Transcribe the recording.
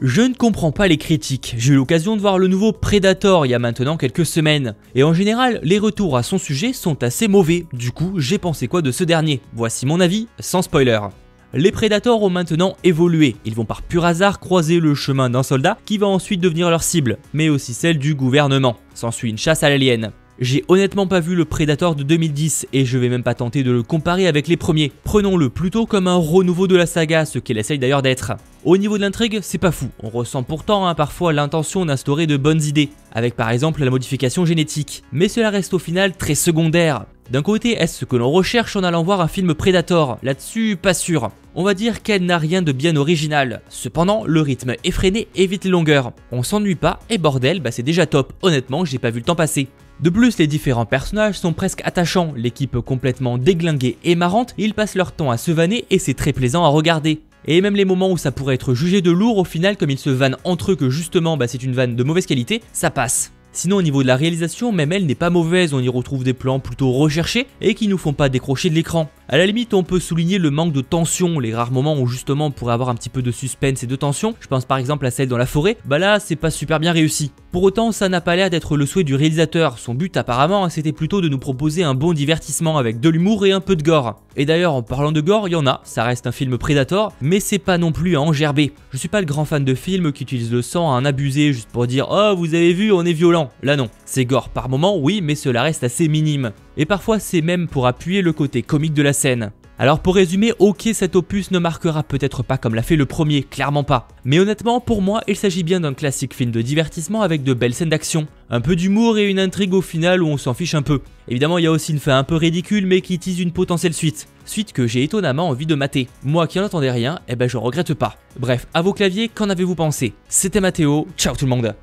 Je ne comprends pas les critiques, j'ai eu l'occasion de voir le nouveau Predator il y a maintenant quelques semaines, et en général les retours à son sujet sont assez mauvais, du coup j'ai pensé quoi de ce dernier? Voici mon avis, sans spoiler. Les Predators ont maintenant évolué, ils vont par pur hasard croiser le chemin d'un soldat qui va ensuite devenir leur cible, mais aussi celle du gouvernement. S'ensuit une chasse à l'alien. J'ai honnêtement pas vu le Predator de 2010 et je vais même pas tenter de le comparer avec les premiers. Prenons-le plutôt comme un renouveau de la saga, ce qu'il essaye d'ailleurs d'être. Au niveau de l'intrigue, c'est pas fou. On ressent pourtant hein, parfois l'intention d'instaurer de bonnes idées, avec par exemple la modification génétique. Mais cela reste au final très secondaire. D'un côté, est-ce ce que l'on recherche en allant voir un film Predator? Là-dessus, pas sûr. On va dire qu'elle n'a rien de bien original. Cependant, le rythme effréné évite les longueurs. On s'ennuie pas et bordel, bah c'est déjà top. Honnêtement, j'ai pas vu le temps passer. De plus, les différents personnages sont presque attachants, l'équipe complètement déglinguée et marrante, ils passent leur temps à se vanner et c'est très plaisant à regarder. Et même les moments où ça pourrait être jugé de lourd, au final, comme ils se vannent entre eux que justement bah, c'est une vanne de mauvaise qualité, ça passe. Sinon au niveau de la réalisation, même elle n'est pas mauvaise, on y retrouve des plans plutôt recherchés et qui nous font pas décrocher de l'écran. A la limite, on peut souligner le manque de tension, les rares moments où justement on pourrait avoir un petit peu de suspense et de tension. Je pense par exemple à celle dans la forêt, bah là c'est pas super bien réussi. Pour autant, ça n'a pas l'air d'être le souhait du réalisateur. Son but apparemment, c'était plutôt de nous proposer un bon divertissement avec de l'humour et un peu de gore. Et d'ailleurs, en parlant de gore, il y en a, ça reste un film Predator, mais c'est pas non plus à engerber. Je suis pas le grand fan de films qui utilisent le sang à un abusé juste pour dire Oh, vous avez vu, on est violent. Là non, c'est gore par moment, oui, mais cela reste assez minime. Et parfois, c'est même pour appuyer le côté comique de la scène. Alors pour résumer, ok cet opus ne marquera peut-être pas comme l'a fait le premier, clairement pas. Mais honnêtement, pour moi, il s'agit bien d'un classique film de divertissement avec de belles scènes d'action. Un peu d'humour et une intrigue au final où on s'en fiche un peu. Évidemment, il y a aussi une fin un peu ridicule mais qui tease une potentielle suite. Suite que j'ai étonnamment envie de mater. Moi qui en rien, eh ben je regrette pas. Bref, à vos claviers, qu'en avez-vous pensé? C'était Mathéo, ciao tout le monde